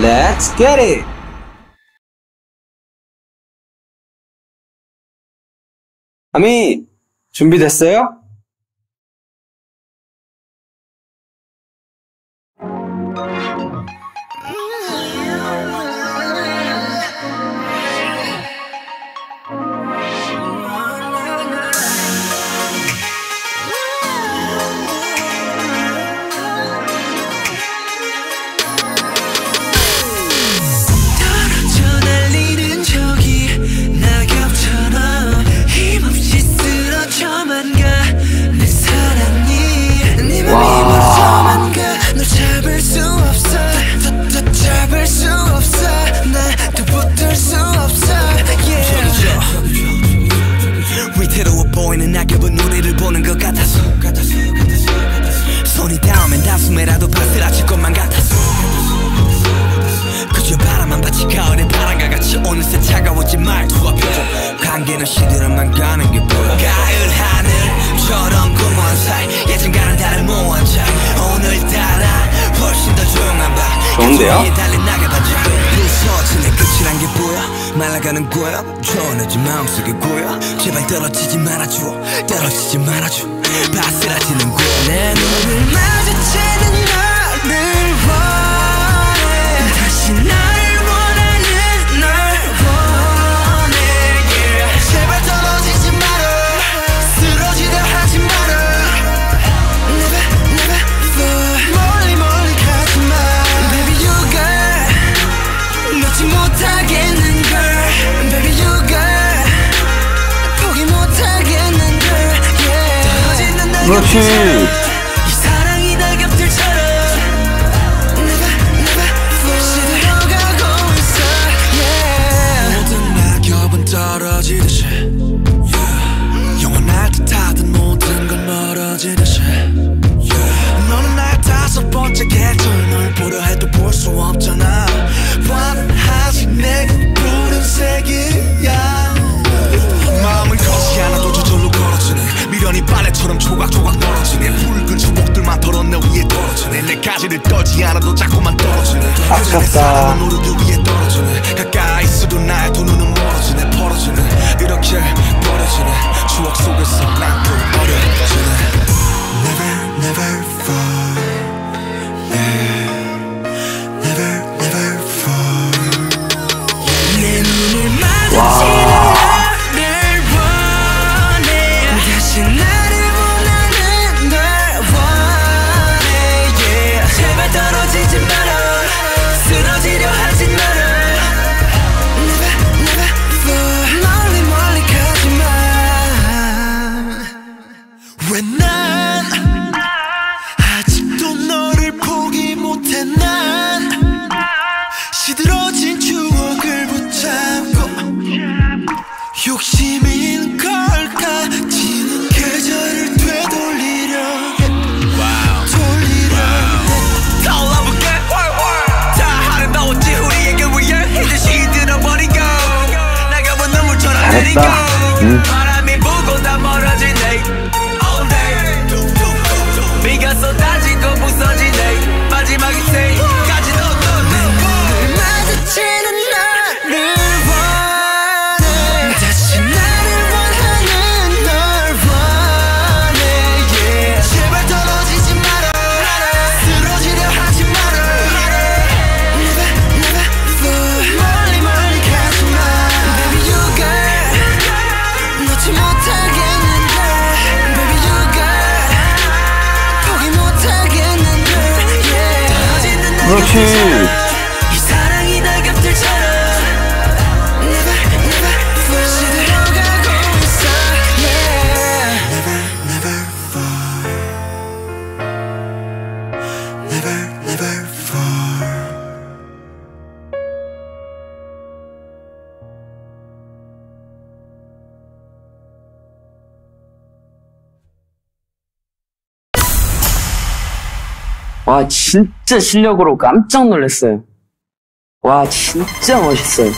Let's get it! 아미, 준비됐어요? 좋은데요? 네 말라가는 거야? 전해지 마음속에 고여. 제발 떨어지지 말아줘. 떨어지지 말아줘. 바스라지는 거야. 내 눈을 마주치는 못하겠는 girl Baby you girl 포기 못하겠는 girl yeah. 그렇지 때까지를 떠지 않아도 자꾸만 떨어지네. 아깝다. 가까이 있어도 나의 두 눈은 멀어지네. 벌어지네. 이렇게 Let's go. Mm. Look here. 와, 진짜 실력으로 깜짝 놀랐어요. 와, 진짜 멋있어요.